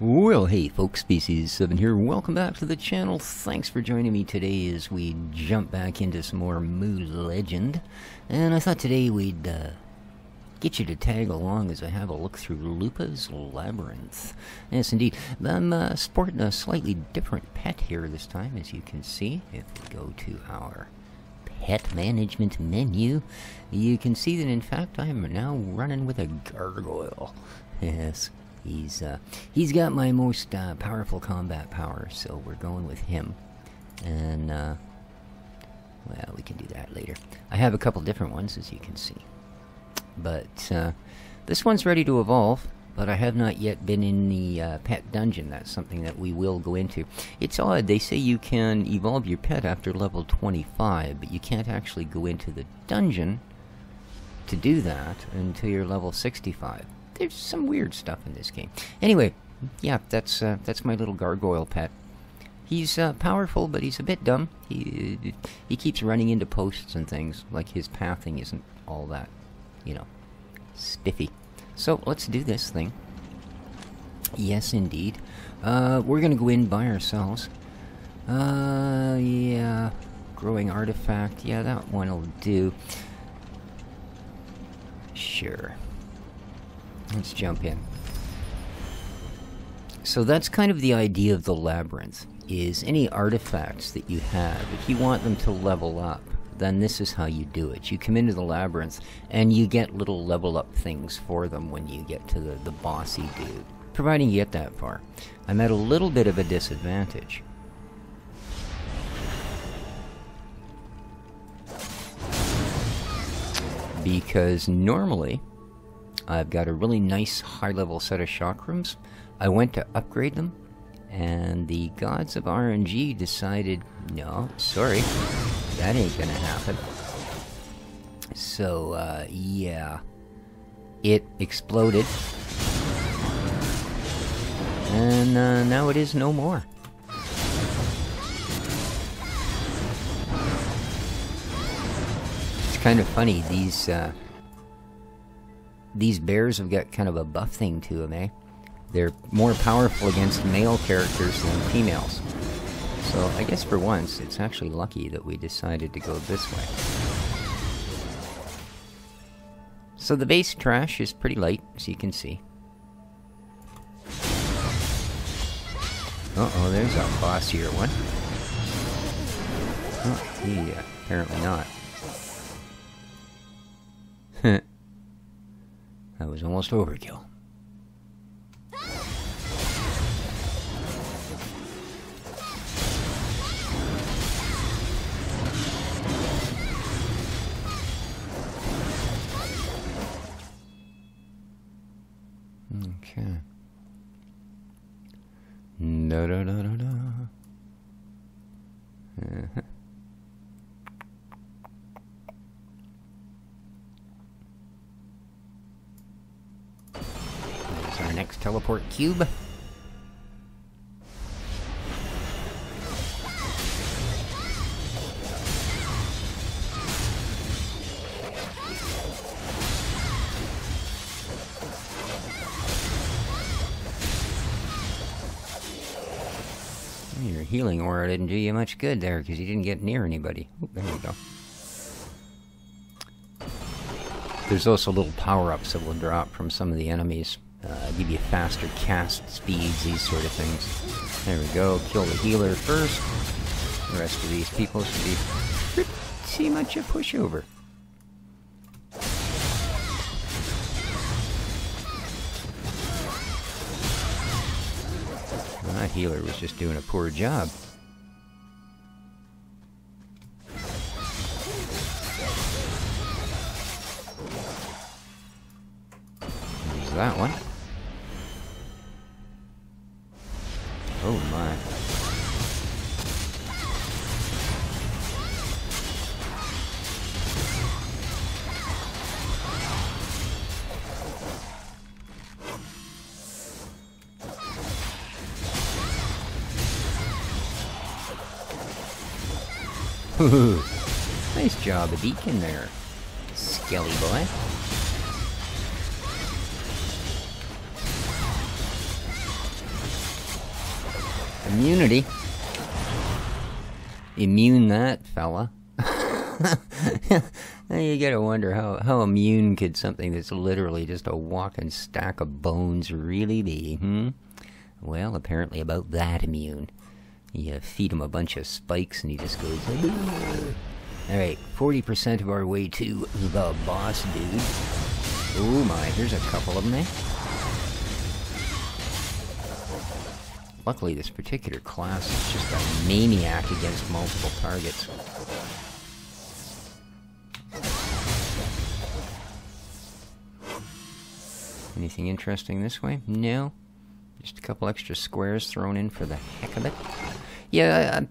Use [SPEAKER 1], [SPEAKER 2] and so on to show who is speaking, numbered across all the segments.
[SPEAKER 1] Well, hey folks, Species7 here. Welcome back to the channel. Thanks for joining me today as we jump back into some more Mu Legend. And I thought today we'd uh, get you to tag along as I have a look through Lupa's Labyrinth. Yes, indeed. I'm uh, sporting a slightly different pet here this time, as you can see. If we go to our pet management menu, you can see that in fact I am now running with a gargoyle. Yes. He's uh, he's got my most uh, powerful combat power, so we're going with him. And uh, well, we can do that later. I have a couple different ones, as you can see, but uh, this one's ready to evolve. But I have not yet been in the uh, pet dungeon. That's something that we will go into. It's odd. They say you can evolve your pet after level 25, but you can't actually go into the dungeon to do that until you're level 65 there's some weird stuff in this game. Anyway, yeah, that's uh, that's my little gargoyle pet. He's uh, powerful, but he's a bit dumb. He he keeps running into posts and things. Like his pathing isn't all that, you know, spiffy. So let's do this thing. Yes, indeed. Uh, we're gonna go in by ourselves. Uh, yeah, growing artifact. Yeah, that one'll do. Sure. Let's jump in. So that's kind of the idea of the labyrinth, is any artifacts that you have, if you want them to level up, then this is how you do it. You come into the labyrinth, and you get little level up things for them when you get to the, the bossy dude. Providing you get that far. I'm at a little bit of a disadvantage. Because normally, I've got a really nice high-level set of chakrams. I went to upgrade them, and the gods of RNG decided, no, sorry, that ain't gonna happen. So, uh, yeah. It exploded. And uh, now it is no more. It's kind of funny, these, uh, these bears have got kind of a buff thing to them, eh? They're more powerful against male characters than females. So I guess for once, it's actually lucky that we decided to go this way. So the base trash is pretty light, as you can see. Uh-oh, there's a bossier one. Oh, he, uh, apparently not. That was almost overkill. Okay. No, no, no, no, no. Uh -huh. our next teleport cube. Your healing aura didn't do you much good there because you didn't get near anybody. Oh, there you go. There's also little power-ups that will drop from some of the enemies. Uh, give you faster cast speeds, these sort of things. There we go. Kill the healer first. The rest of these people should be pretty much a pushover. That healer was just doing a poor job. That one. nice job, a deacon there, skelly boy. Immunity. Immune that fella. you gotta wonder how, how immune could something that's literally just a walking stack of bones really be, hmm? Well, apparently about that immune. You feed him a bunch of spikes and he just goes. Alright, 40% of our way to the boss, dude. Oh my, there's a couple of them, eh? Luckily, this particular class is just a maniac against multiple targets. Anything interesting this way? No. Just a couple extra squares thrown in for the heck of it. Yeah,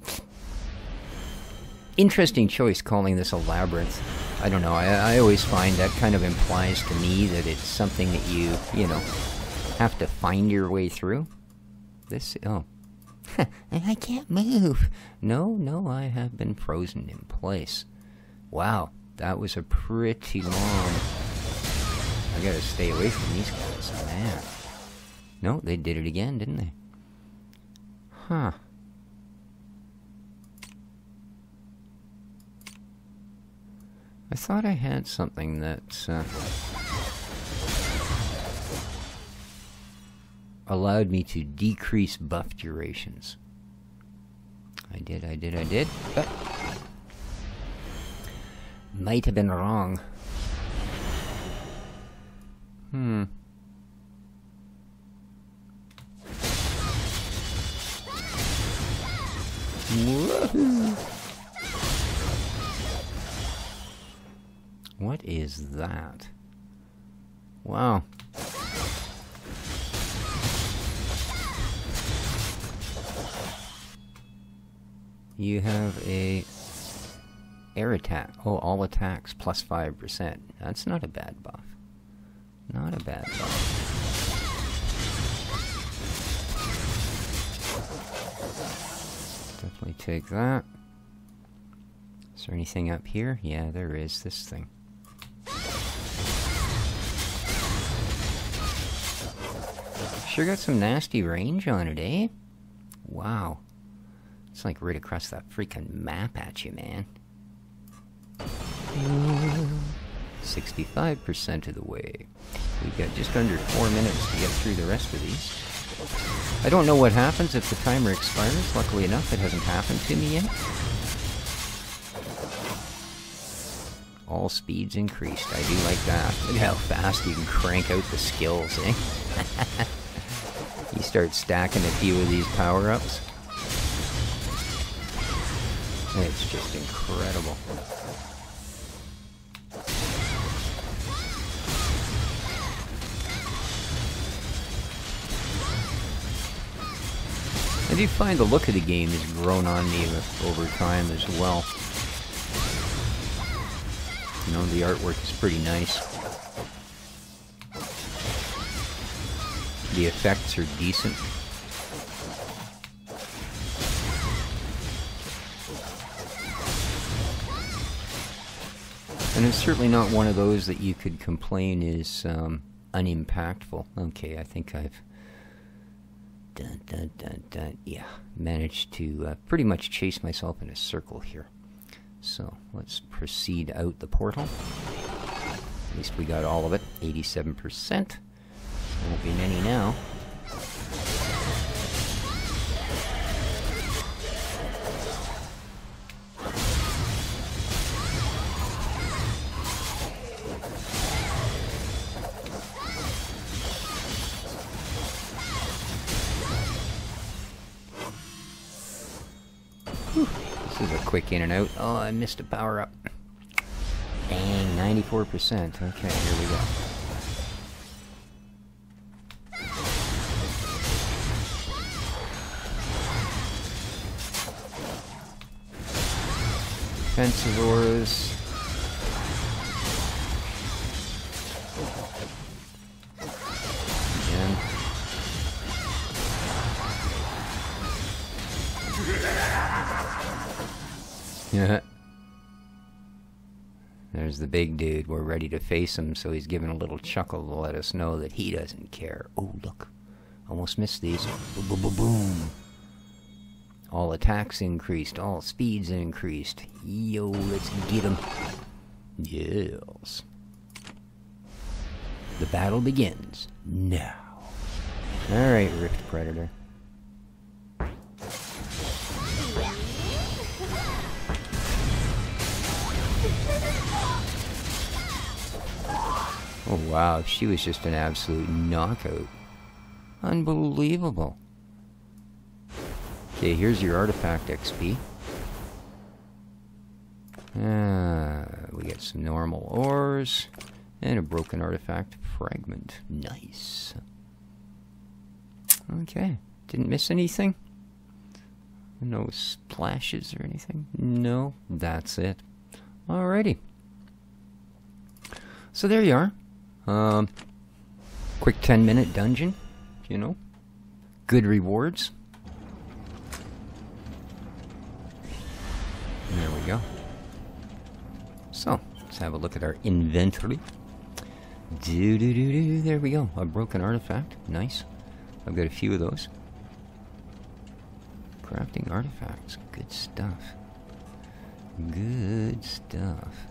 [SPEAKER 1] interesting choice calling this a labyrinth. I don't know. I, I always find that kind of implies to me that it's something that you, you know, have to find your way through. This, oh. I can't move. No, no, I have been frozen in place. Wow, that was a pretty long... I gotta stay away from these guys, man. No, they did it again, didn't they? Huh. I thought I had something that uh, allowed me to decrease buff durations. I did, I did, I did, but might have been wrong. Hmm. What is that? Wow. You have a air attack. Oh, all attacks plus 5%. That's not a bad buff. Not a bad buff. Definitely take that. Is there anything up here? Yeah, there is. This thing. Sure got some nasty range on it, eh? Wow. It's like right across that freaking map at you, man. 65% of the way. We've got just under four minutes to get through the rest of these. I don't know what happens if the timer expires. Luckily enough, it hasn't happened to me yet. All speeds increased. I do like that. Look how fast you can crank out the skills, eh? you start stacking a few of these power-ups. It's just incredible. I do find the look of the game has grown on me over time as well. You know, the artwork is pretty nice. The effects are decent. And it's certainly not one of those that you could complain is um, unimpactful. Okay, I think I've dun, dun, dun, dun. Yeah, managed to uh, pretty much chase myself in a circle here. So let's proceed out the portal. At least we got all of it, 87%. Won't be many now. This is a quick in and out. Oh, I missed a power up. Dang, 94%. Okay, here we go. Defensive auras. Yeah. There's the big dude. We're ready to face him, so he's giving a little chuckle to let us know that he doesn't care. Oh, look. Almost missed these. Boom, boom, boom, boom. All attacks increased, all speeds increased. Yo, let's get them. Yes. The battle begins now. Alright, Rift Predator. Oh wow, she was just an absolute knockout. Unbelievable. Okay, here's your artifact XP. Uh, we get some normal ores and a broken artifact fragment. Nice. Okay, didn't miss anything? No splashes or anything? No, that's it. Alrighty. So there you are. Um, quick 10 minute dungeon, you know. Good rewards. There we go. So, let's have a look at our inventory. There we go. A broken artifact. Nice. I've got a few of those. Crafting artifacts. Good stuff. Good stuff.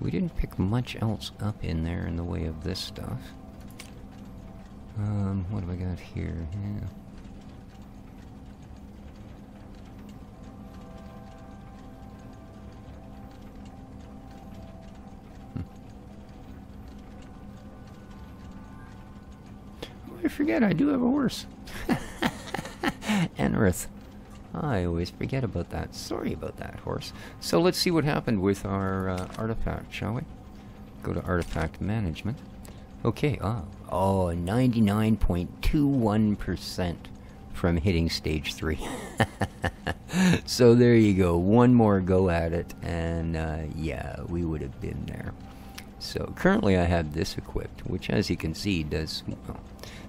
[SPEAKER 1] We didn't pick much else up in there in the way of this stuff. Um, what have I got here? Yeah. Forget, I do have a horse. Earth. I always forget about that. Sorry about that, horse. So let's see what happened with our uh, artifact, shall we? Go to artifact management. Okay, oh, oh 99.21% from hitting stage 3. so there you go. One more go at it, and uh, yeah, we would have been there. So currently I have this equipped, which as you can see does well,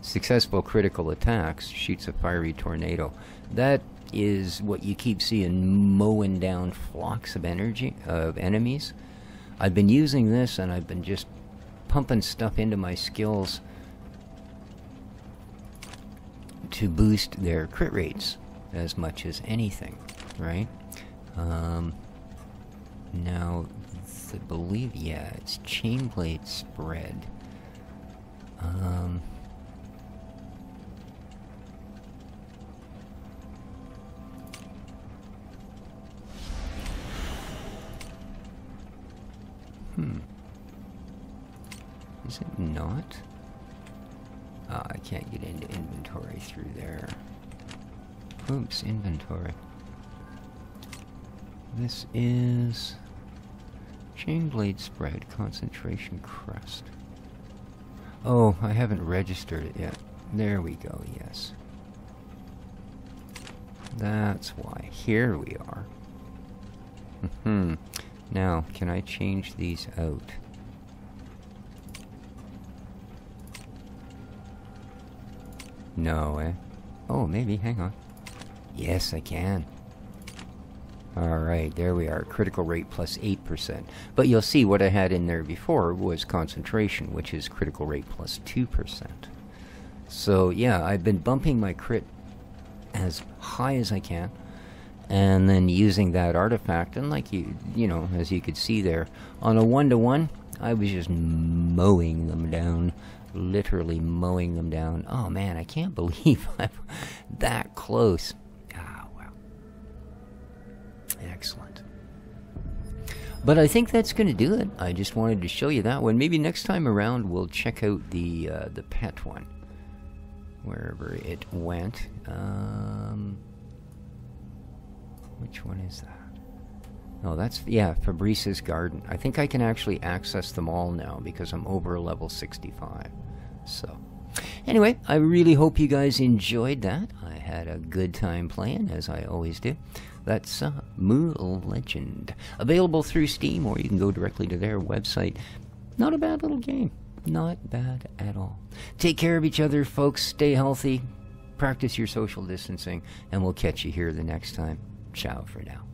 [SPEAKER 1] successful critical attacks, shoots a fiery tornado. That is what you keep seeing mowing down flocks of energy of enemies. I've been using this and I've been just pumping stuff into my skills to boost their crit rates as much as anything, right? Um, now, I believe, yeah, it's chain blade spread. Um, Hmm. Is it not? Oh, I can't get into inventory through there. Oops, inventory. This is... Chain blade spread, concentration crest. Oh, I haven't registered it yet. There we go, yes. That's why. Here we are. hmm. Now, can I change these out? No, eh? Oh, maybe, hang on. Yes, I can. Alright, there we are. Critical rate plus 8%. But you'll see what I had in there before was concentration, which is critical rate plus 2%. So, yeah, I've been bumping my crit as high as I can and then using that artifact and like you you know as you could see there on a one-to-one I was just mowing them down literally mowing them down oh man I can't believe I'm that close excellent but I think that's going to do it I just wanted to show you that one maybe next time around we'll check out the uh, the pet one wherever it went um which one is that? Oh, that's, yeah, Fabrice's Garden. I think I can actually access them all now because I'm over level 65. So, anyway, I really hope you guys enjoyed that. I had a good time playing, as I always do. That's uh, Mu Legend. Available through Steam, or you can go directly to their website. Not a bad little game. Not bad at all. Take care of each other, folks. Stay healthy. Practice your social distancing, and we'll catch you here the next time. Ciao for now.